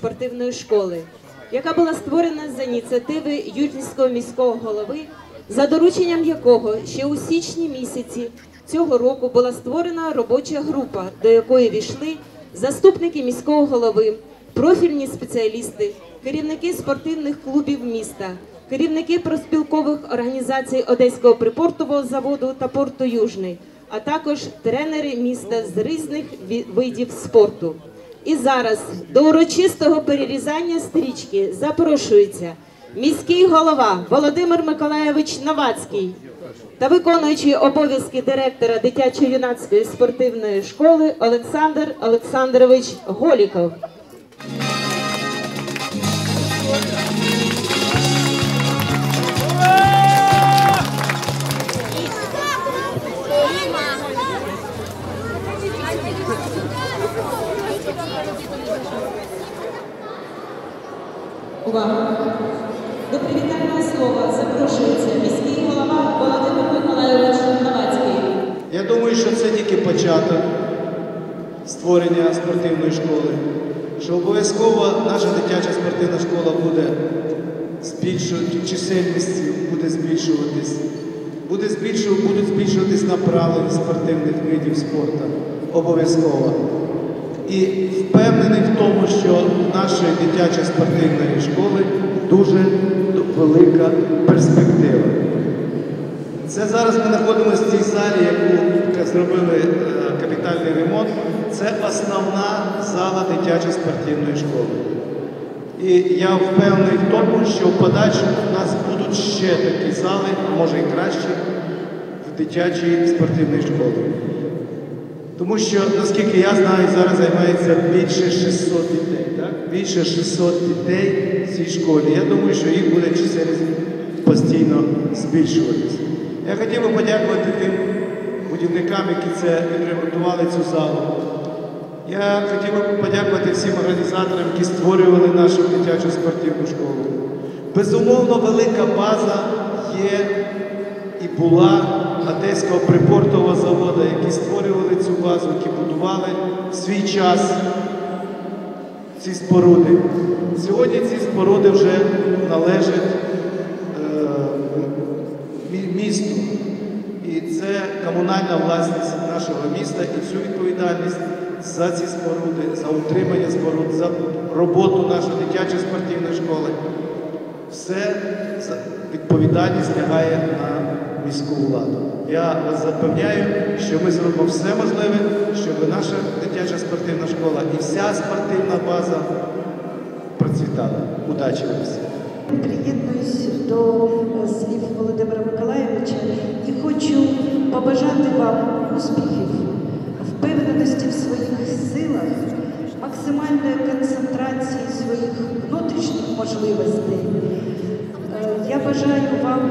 спортивної школи, яка була створена за ініціативи Южнінського міського голови, за дорученням якого ще у січні місяці цього року була створена робоча група, до якої війшли заступники міського голови, профільні спеціалісти, керівники спортивних клубів міста, керівники проспілкових організацій Одеського припортового заводу та порту Южний, а також тренери міста з різних видів спорту. І зараз до урочистого перерізання стрічки запрошується міський голова Володимир Миколаєвич Новацький та виконуючий обов'язки директора дитячо-юнацької спортивної школи Олександр Олександрович Голіков. Увага! До привітального слова запрошується міський голова Володимир Миколайович Новацький. Я думаю, що це тільки початок створення спортивної школи. Що обов'язково наша дитяча спортивна школа буде збільшувати чисельністю, буде збільшуватись, будуть збільшуватись направлення спортивних видів спорту. Обов'язково. І впевнений в тому, що нашої дитячої спортивної школи дуже велика перспектива. Це зараз ми знаходимося в цій залі, яку зробили е, капітальний ремонт. Це основна зала дитячої спортивної школи. І я впевнений в тому, що в подальшому у нас будуть ще такі зали, а може і кращі, в дитячій спортивній школі. Тому що, наскільки я знаю, зараз займається більше 600 дітей. Так? Більше 600 дітей в цій школі. Я думаю, що їх буде чисельність постійно збільшуватися. Я хотів би подякувати тим будівникам, які це відремонтували цю залу. Я хотів би подякувати всім організаторам, які створювали нашу дитячу спортивну школу. Безумовно, велика база є і була Одеського припортового заводу, які створювали цю базу, які будували в свій час ці споруди. Сьогодні ці споруди вже належать е, місту. І це комунальна власність нашого міста і всю відповідальність за ці споруди, за утримання споруд, за роботу нашої дитячої спортивної школи. Все відповідальність лягає на міську владу. Я вас запевняю, що ми зробимо все можливе, щоб наша дитяча спортивна школа і вся спортивна база процвітала. Удачі вам всім! Приєднуюсь до е, слів Володимира Миколаєвича і хочу побажати вам успіхів, впевненості в своїх силах, максимальної концентрації своїх внутрішніх можливостей. Е, Я бажаю вам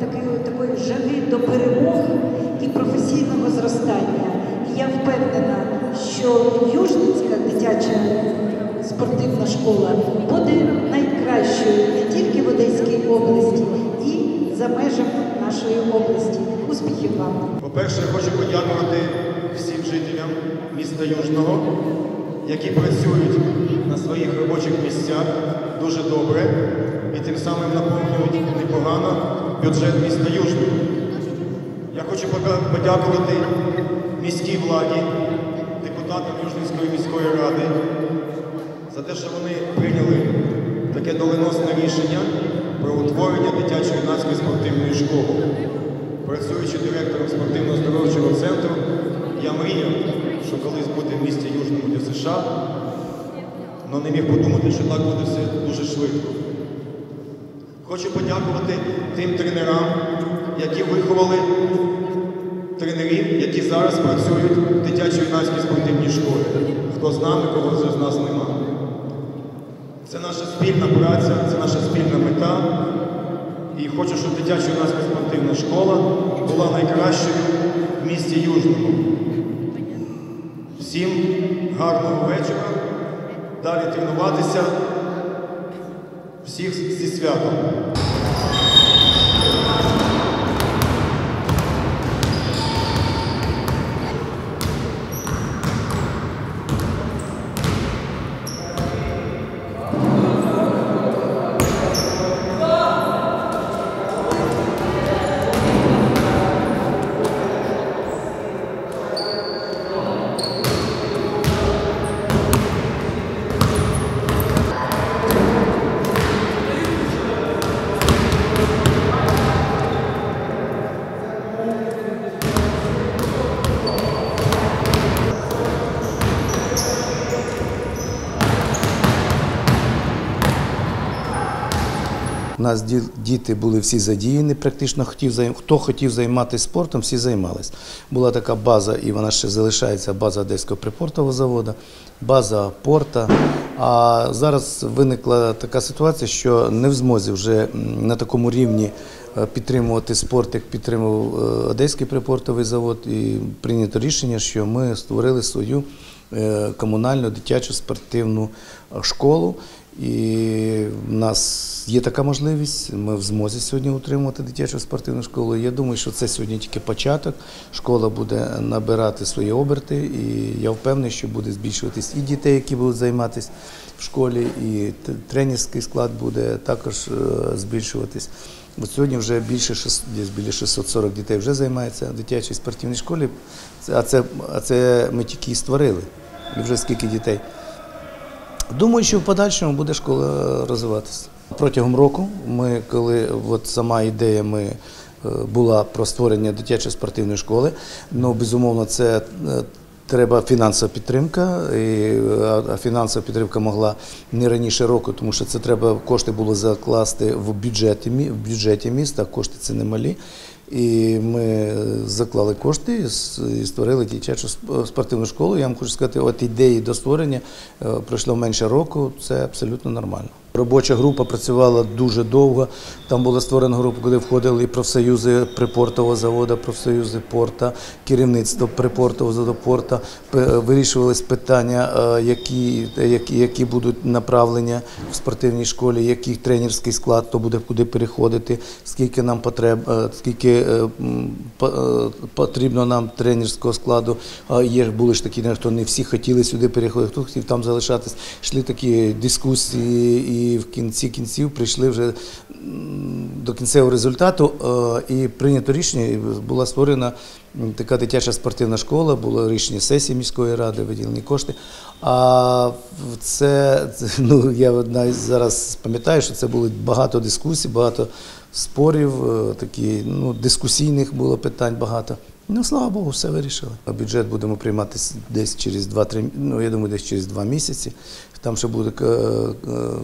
такої, такої жаги до перемог і професійного зростання. І я впевнена, що Южницька дитяча спортивна школа буде найкращою не тільки в Одеській області, і за межами нашої області. Успіхів вам! По-перше, хочу подякувати всім жителям міста Южного, які працюють на своїх робочих місцях дуже добре і тим самим наповнюють непогано бюджет міста Южного. Я хочу подякувати міській владі, депутатам Южницької міської ради за те, що вони прийняли таке доленосне рішення про утворення дитячо-юнацької спортивної школи. Працюючи директором спортивно-здоровчого центру, я мріяв, що колись буде в місті Южному для США, але не міг подумати, що так буде все дуже швидко. Хочу подякувати тим тренерам, які виховали тренерів, які зараз працюють в дитячо-юнацькій спортивній школі. Хто з нами, кого з нас нема. Це наша спільна праця, це наша спільна мета. І хочу, щоб дитяча юнацька спортивна школа була найкращою в місті Южному. Всім гарного вечора. Далі тренуватися. Всіх зі святом. Нас діти були всі задіяні, практично хотів хто хотів займатися спортом, всі займались. Була така база, і вона ще залишається база Одеського припортового заводу, база порта. А зараз виникла така ситуація, що не в змозі вже на такому рівні е, підтримувати спорт, як підтримував е, Одеський припортовий завод, і прийнято рішення, що ми створили свою е, комунальну дитячу спортивну школу. І в нас є така можливість. Ми в змозі сьогодні утримувати дитячу спортивну школу. Я думаю, що це сьогодні тільки початок. Школа буде набирати свої оберти, і я впевнений, що буде збільшуватись і дітей, які будуть займатися в школі, і тренерський склад буде також е, збільшуватись. От сьогодні вже більше десь біля 640 дітей вже займаються в дитячій спортивній школі. А це, а це ми тільки і створили. І вже скільки дітей. Думаю, що в подальшому буде школа розвиватися. Протягом року ми, коли от сама ідея ми, е, була про створення дитячої спортивної школи, ну безумовно, це е, треба фінансова підтримка. І, е, а- фінансова підтримка могла не раніше року, тому що це треба кошти було закласти в бюджеті, в бюджеті міста. Кошти це немалі. І ми заклали кошти і створили дитячу сп- спортивну школу. Я вам хочу сказати, от ідеї до створення е, пройшло менше року, це абсолютно нормально. Робоча група працювала дуже довго. Там була створена група, куди входили і профсоюзи припортового заводу, профсоюзи порта, керівництво припортового заводу порта. П- Вирішувались питання, е, які, які, які будуть направлення в спортивній школі, який тренерський склад, хто буде куди переходити, скільки нам потреб, е, скільки е, по- е, потрібно нам тренерського складу. Є були ж такі, хто не всі хотіли сюди переходити, хто хотів там залишатись. Йшли такі дискусії, і в кінці кінців прийшли вже до кінцевого результату. е, І прийнято рішення, і була створена така дитяча спортивна школа, було рішення сесії міської ради, виділені кошти. А це, ну, я зараз пам'ятаю, що це було багато дискусій, багато спорів, е, такі, ну, дискусійних було питань багато. Ну, слава Богу, все вирішили. Бюджет будемо приймати десь через 2-3, ну, я думаю, десь через 2 місяці. Там ще буде е,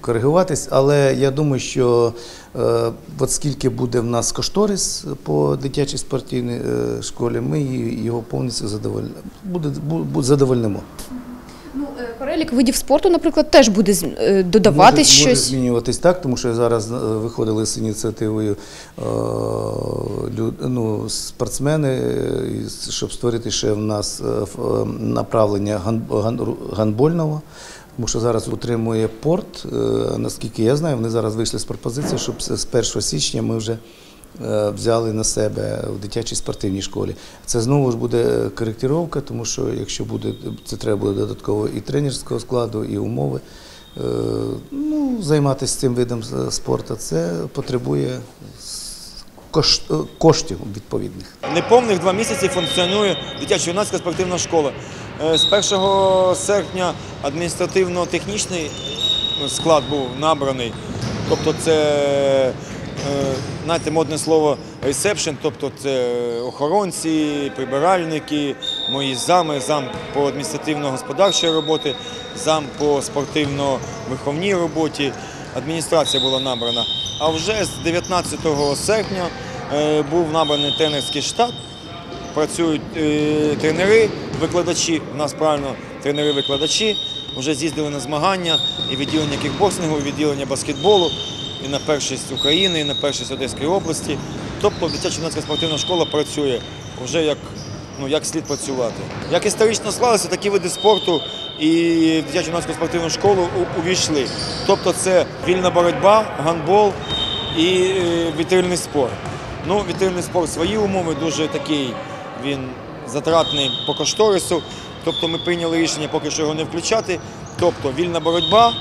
коригуватись, але я думаю, що е, от скільки буде в нас кошторис по дитячій спортивній е, школі, ми його повністю задоволь... буде, бу- бу- задовольнимо. Ну, перелік видів спорту, наприклад, теж буде додаватись може, Може змінюватись так, тому що зараз виходили з ініціативою ну, спортсмени, щоб створити ще в нас направлення гандбольного. Тому що зараз утримує порт. Е, Наскільки я знаю, вони зараз вийшли з пропозицією, щоб з з 1 січня ми вже е, взяли на себе в дитячій спортивній школі. Це знову ж буде коректировка, тому що якщо буде, це треба буде додатково і тренерського складу, і умови. Е, Ну, займатися цим видом е, спорту, це потребує е, коштів відповідних. Неповних два місяці функціонує дитяча юнацька спортивна школа. Е, З 1 серпня адміністративно-технічний ну, склад був набраний. Тобто це, е, знаєте, модне слово ресепшн, тобто це охоронці, прибиральники, мої зами, зам по адміністративно-господарчій роботи, зам по спортивно-виховній роботі. Адміністрація була набрана. А вже з 19 серпня е, був набраний тренерський штат працюють е, тренери, викладачі. У нас правильно тренери-викладачі вже з'їздили на змагання і відділення кікбоксингу, і відділення баскетболу, і на першість України, і на першість Одеської області. Тобто дитяча юнацька спортивна школа працює вже як, ну, як слід працювати. Як історично склалося, такі види спорту і в дитячу юнацьку спортивну школу увійшли. Тобто це вільна боротьба, гандбол і е, вітрильний спорт. Ну, вітрильний спорт свої умови, дуже такий він затратний по кошторису. Тобто ми прийняли рішення поки що його не включати. Тобто вільна боротьба,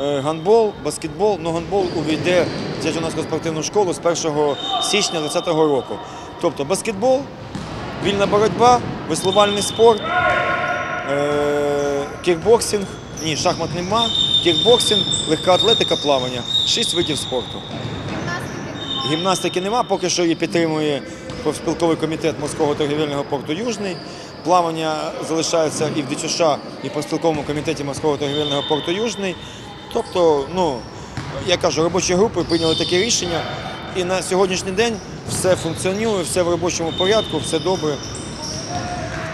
е, гандбол, баскетбол, ну гандбол увійде в дитячо спортивну школу з 1 січня 2020 року. Тобто баскетбол, вільна боротьба, веслувальний спорт, е, кікбоксинг, ні, шахмат нема, кікбоксинг, легка атлетика, плавання. Шість видів спорту. Гімнастики нема, поки що її підтримує профспілковий комітет морського торгівельного порту Южний. Плавання залишається і в ДЮШ, і в профспілковому комітеті морського торгівельного порту Южний. Тобто, ну, я кажу, робочі групи прийняли таке рішення. І на сьогоднішній день все функціонує, все в робочому порядку, все добре.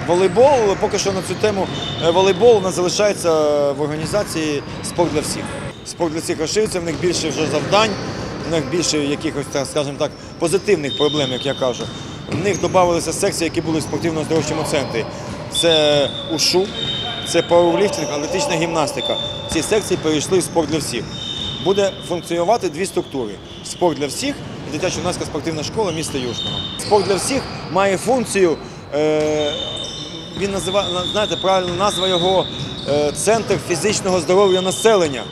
Волейбол, поки що на цю тему е, волейбол у нас залишається в організації спорт для всіх. Спорт для всіх розширюється, в них більше вже завдань, в них більше якихось, так скажімо так, позитивних проблем, як я кажу. В них додавалися секції, які були в спортивно-оздоровчому центрі. Це ушу, це пауерліфтинг, атлетична гімнастика. Ці секції перейшли в спорт для всіх. Буде функціонувати дві структури: спорт для всіх і дитячо-юнацька спортивна школа міста Южного. Спорт для всіх має функцію. Е- він називає, знаєте, правильна назва його е, центр фізичного здоров'я населення.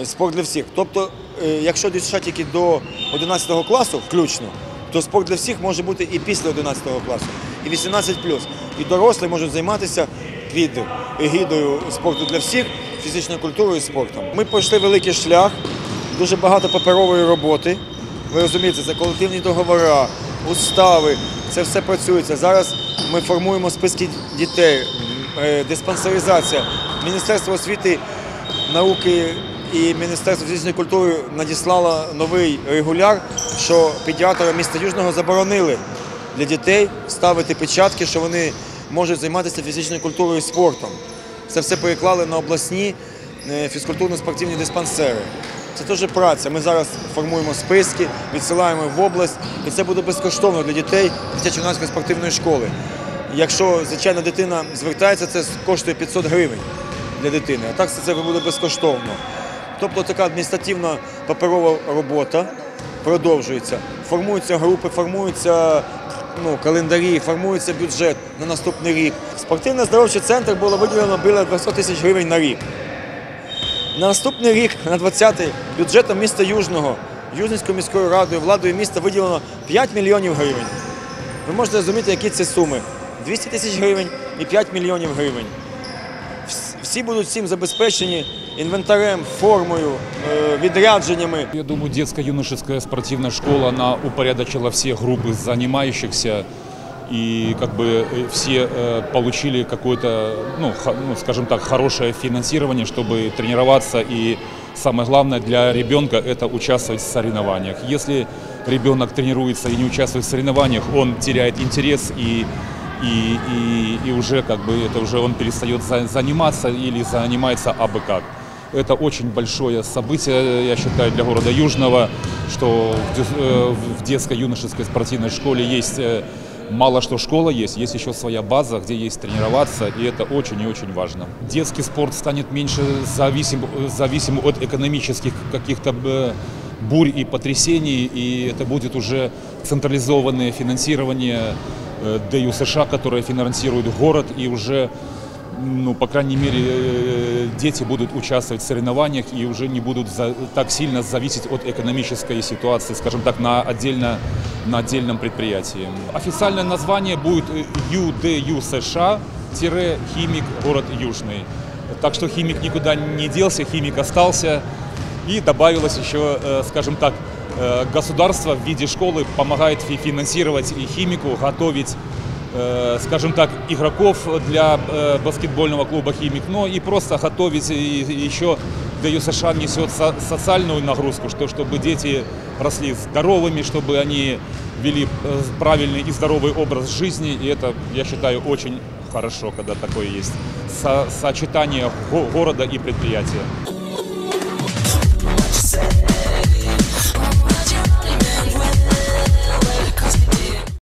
Е, Спорт для всіх. Тобто, якщо дійшла тільки до 11 класу включно, то спорт для всіх може бути і після 11 класу, і 18 І дорослі можуть займатися під егідою спорту для всіх, фізичною культурою і спортом. Ми пройшли великий шлях, дуже багато паперової роботи. Ви розумієте, це колективні договори, устави, це все працюється. Зараз ми формуємо списки дітей, е, диспансеризація. Міністерство освіти, науки і Міністерство фізичної культури надіслало новий регуляр, що педіатри міста Южного заборонили для дітей ставити печатки, що вони можуть займатися фізичною культурою і спортом. Це все переклали на обласні е, фізкультурно-спортивні диспансери. Це теж праця. Ми зараз формуємо списки, відсилаємо в область, і це буде безкоштовно для дітей дитячо-юнацької спортивної школи. Якщо звичайна дитина звертається, це коштує 500 гривень для дитини, а так це буде безкоштовно. Тобто така адміністративна паперова робота продовжується. Формуються групи, формуються ну, календарі, формується бюджет на наступний рік. Спортивно-здоровчий центр було виділено біля 200 тисяч гривень на рік. На наступний рік, на 20-й, бюджетом міста Южного, Южницькою міською радою, владою міста виділено 5 мільйонів гривень. Ви можете розуміти, які це суми. 200 тисяч гривень і 5 мільйонів гривень. Всі будуть всім забезпечені інвентарем, формою, відрядженнями. Я думаю, детско-юношеская спортивная школа, она упорядочила все группы занимающихся, и как бы э, все э, получили какое-то, ну, ну, скажем так, хорошее финансирование, чтобы тренироваться. И самое главное для ребенка – это участвовать в соревнованиях. Если ребенок тренируется и не участвует в соревнованиях, он теряет интерес и и, и, и уже как бы это уже он перестает за- заниматься или занимается абы как. Это очень большое событие, я считаю, для города Южного, что в э, детско-юношеской спортивной школе есть э, мало что школа есть, есть еще своя база, где есть тренироваться, и это очень и очень важно. Детский спорт станет меньше зависим, зависим от экономических каких-то э, бурь и потрясений, и это будет уже централизованное финансирование ДЮ США, которое финансирует город, и уже, ну, по крайней мере, э, дети будут участвовать в соревнованиях и уже не будут за- так сильно зависеть от экономической ситуации, скажем так, на, отдельно, на отдельном предприятии. Официальное название будет э, ЮДЮ США-Химик город Южный. Так что химик никуда не делся, химик остался. И добавилось еще, э, скажем так, государство в виде школы помогает фи- финансировать и химику, готовить, скажем так, игроков для э, баскетбольного клуба «Химик», но и просто готовить еще ДЮ США несет со- социальную нагрузку, что, чтобы дети росли здоровыми, чтобы они вели э, правильный и здоровый образ жизни, и это, я считаю, очень хорошо, когда такое есть. Со- сочетание го- города и предприятия.